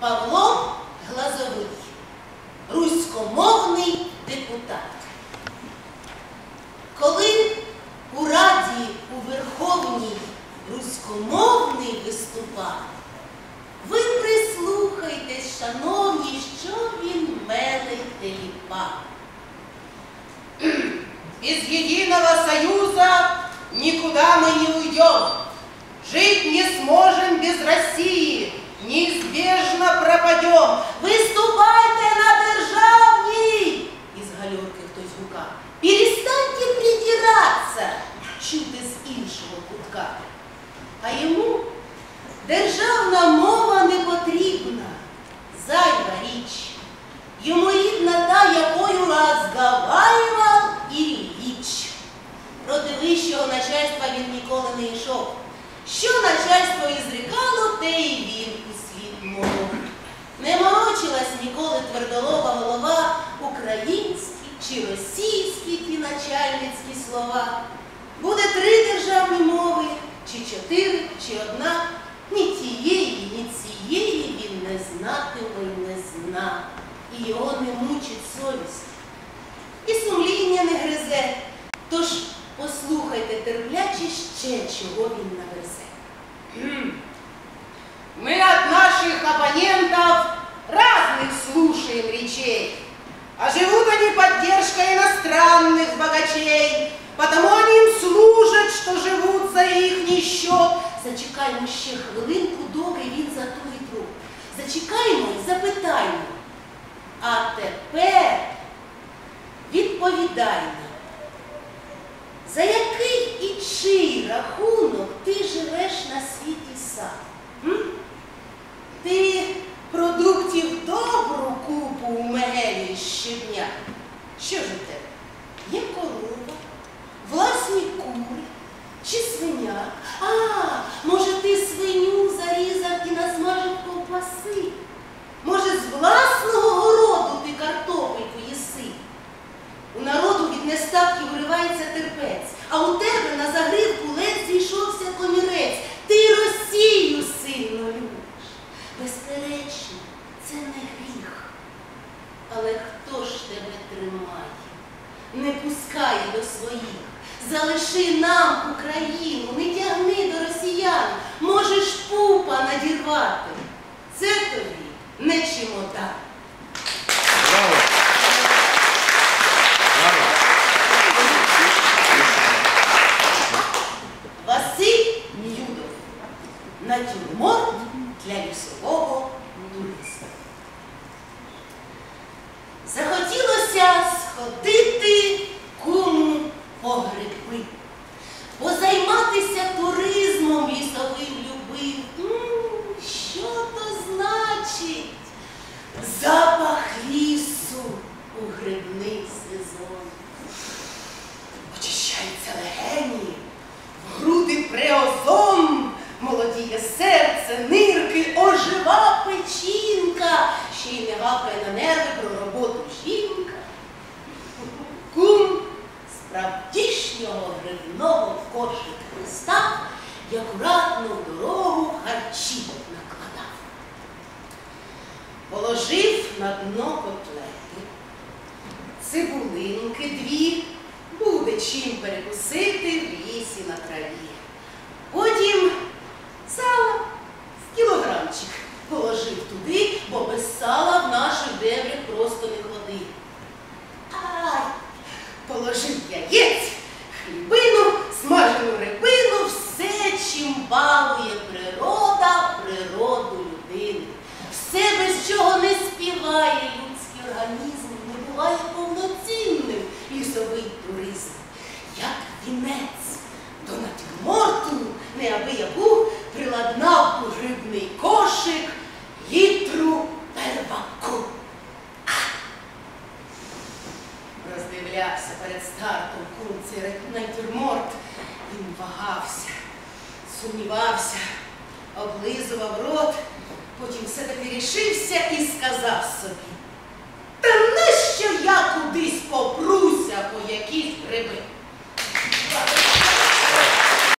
Павло Глазовий, руськомовний депутат. Коли у Раді у Верховній руськомовний виступає, ви прислухайтесь, шановні, що він мелить теліпа. Из единого союза никуда мы не уйдем. Жить не сможем без России, неизбежно пропадем. Выступайте на державній! Із гальорки хтось гука. Перестаньте придираться, чути з іншого кутка. А йому державна мова не потрібна, зайва річ. Йому рідна та, якою розговаривав Ілліч. Проти вищого начальства він ніколи не йшов. Що начальство і зрікало, те і він у світ мов. Не морочилась твердолова голова українські чи російські ті начальницькі слова. Буде три державні мови, чи чотири, чи одна. Ні тієї, ні цієї він не знатиме й не зна, і його не мучить совість. І сумління не гризе. Тож послухайте терпляче ще, чого він наверзе. Мы от наших оппонентов слушаем речей, а живут они поддержкой иностранных богачей, потому они им служат, что живут за их ніщо. Зачекаємо ще хвилинку, доки він за ту вітру. Зачекаємо і запитаємо. А тепер відповідай за який і чий рахунок ти живеш на світі сам? Щодня. Що ж Не до своїх. Залиши нам Україну, не тягни до росіян. Можеш пупа надірвати. Це тобі не. Браво! Браво! Василь Нюдов. Натюрморт для лісового туриста. Запах лісу у грибний сезон. Очищаються легені, в груди преозон, молодіє серце, нирки, ожива печінка, ще й не гапає на нерви про роботу жінка. Кум справдішнього гривного кошик Христа й акуратно в дорогу харчі накладав. Положив на дно котлети, цибулинки дві, буде чим перекусити в лісі на траві. Буває повноцінним лісовий туризм. Як вінець до натюрморту неабияку приладнав у грибний кошик літру перваку. Роздивлявся перед стартом кунці натюрморт. Він вагався, сумнівався, облизував рот, потім все-таки рішився і сказав собі. Кудись попруся по якісь гриби?